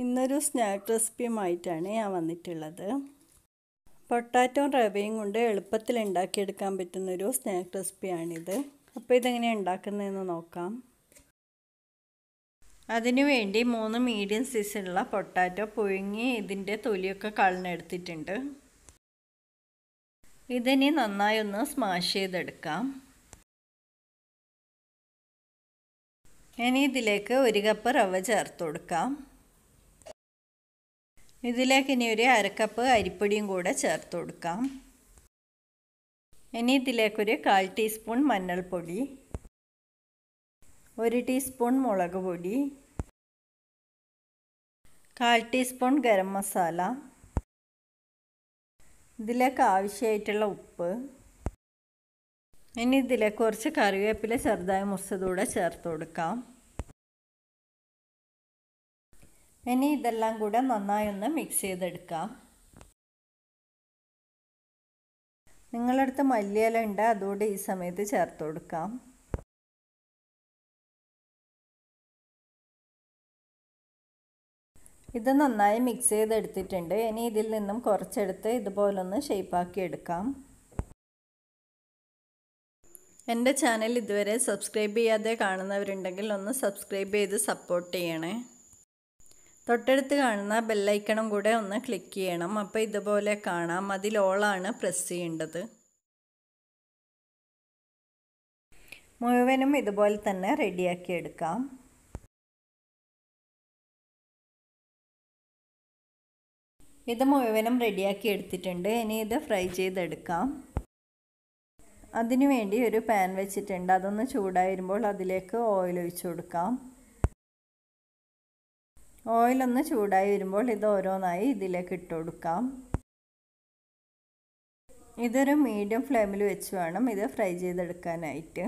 ഇന്നൊരു സ്നാക്ക് റെസിപ്പിയുമായിട്ടാണ് ഞാൻ വന്നിട്ടുള്ളത്. പൊട്ടാറ്റോ റവയും കൊണ്ട് എളുപ്പത്തിൽ ഉണ്ടാക്കിയെടുക്കാൻ പറ്റുന്നൊരു സ്നാക്ക് റെസിപ്പിയാണിത് അപ്പോൾ ഇതെങ്ങനെയാണ് ഉണ്ടാക്കുന്നതെന്ന് നോക്കാം. അതിനുവേണ്ടി മൂന്ന് മീഡിയം സൈസിലുള്ള പൊട്ടാറ്റോ പുഴുങ്ങി ഇതിന്റെ തൊലിയൊക്കെ കളഞ്ഞെടുത്തിട്ടുണ്ട് ഇതിനി നന്നായി ഒന്ന് സ്മാഷ് ചെയ്തെടുക്കാം. ഇനി ഇതിലേക്ക് ഒരു കപ്പ് റവ ചേർത്ത് കൊടുക്കാം. ഇതിലേക്ക് ഇനി ഒരു അരക്കപ്പ് അരിപ്പൊടിയും കൂടെ ചേർത്ത് കൊടുക്കാം. ഇനി ഇതിലേക്കൊരു കാൽ ടീസ്പൂൺ മഞ്ഞൾപ്പൊടി ഒരു ടീസ്പൂൺ മുളക് പൊടി കാൽ ടീസ്പൂൺ ഗരം മസാല ഇതിലേക്ക് ആവശ്യമായിട്ടുള്ള ഉപ്പ് ഇനി ഇതിലേക്ക് കുറച്ച് കറിവേപ്പില ചെറുതായി മുറിച്ചതൂടെ ചേർത്ത് കൊടുക്കാം. ഇനി ഇതെല്ലാം കൂടെ നന്നായി ഒന്ന് മിക്സ് ചെയ്തെടുക്കാം. നിങ്ങളടുത്ത് മല്ലിയില ഉണ്ട് അതുകൂടെ ഈ സമയത്ത് ചേർത്ത് കൊടുക്കാം. ഇത് നന്നായി മിക്സ് ചെയ്തെടുത്തിട്ടുണ്ട്. ഇനി ഇതിൽ നിന്നും കുറച്ചെടുത്ത് ഇതുപോലൊന്ന് ഷേപ്പാക്കി എടുക്കാം. എന്റെ ചാനൽ ഇതുവരെ സബ്സ്ക്രൈബ് ചെയ്യാതെ കാണുന്നവരുണ്ടെങ്കിൽ ഒന്ന് സബ്സ്ക്രൈബ് ചെയ്ത് സപ്പോർട്ട് ചെയ്യണേ. തൊട്ടടുത്ത് കാണുന്ന ബെല്ലൈക്കണം കൂടെ ഒന്ന് ക്ലിക്ക് ചെയ്യണം. അപ്പോൾ ഇതുപോലെ കാണാം. അതിൽ ഓളാണ് പ്രസ് ചെയ്യേണ്ടത്. മുഴുവനും ഇതുപോലെ തന്നെ റെഡിയാക്കി എടുക്കാം. ഇത് മുഴുവനും റെഡിയാക്കി എടുത്തിട്ടുണ്ട്. ഇനി ഇത് ഫ്രൈ ചെയ്തെടുക്കാം. അതിനുവേണ്ടി ഒരു പാൻ വെച്ചിട്ടുണ്ട്. അതൊന്ന് ചൂടായി വരുമ്പോൾ അതിലേക്ക് ഓയിൽ ഒഴിച്ചു കൊടുക്കാം. ഓയിലൊന്ന് ചൂടായി വരുമ്പോൾ ഇത് ഓരോന്നായി ഇതിലേക്ക് ഇട്ട് കൊടുക്കാം. ഇതൊരു മീഡിയം ഫ്ലെയിമിൽ വെച്ച് വേണം ഇത് ഫ്രൈ ചെയ്തെടുക്കാനായിട്ട്.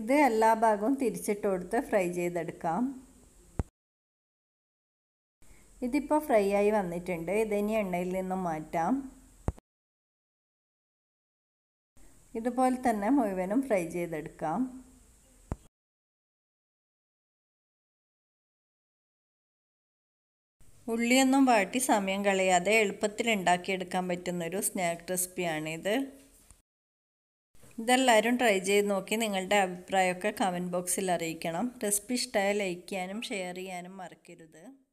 ഇത് എല്ലാ ഭാഗവും തിരിച്ചിട്ട് കൊടുത്ത് ഫ്രൈ ചെയ്തെടുക്കാം. ഇതിപ്പോൾ ഫ്രൈ ആയി വന്നിട്ടുണ്ട്. ഇതിനി എണ്ണയിൽ നിന്നും മാറ്റാം. ഇതുപോലെ തന്നെ മുഴുവനും ഫ്രൈ ചെയ്തെടുക്കാം. ഉള്ളിയൊന്നും വാട്ടി സമയം കളയാതെ എളുപ്പത്തിൽ ഉണ്ടാക്കിയെടുക്കാൻ പറ്റുന്നൊരു സ്നാക്ക് റെസിപ്പിയാണിത്. ഇതെല്ലാവരും ട്രൈ ചെയ്ത് നോക്കി നിങ്ങളുടെ അഭിപ്രായമൊക്കെ കമന്റ് ബോക്സിൽ അറിയിക്കണം. റെസിപ്പി ഇഷ്ടമായ ലൈക്ക് ചെയ്യാനും ഷെയർ ചെയ്യാനും മറക്കരുത്.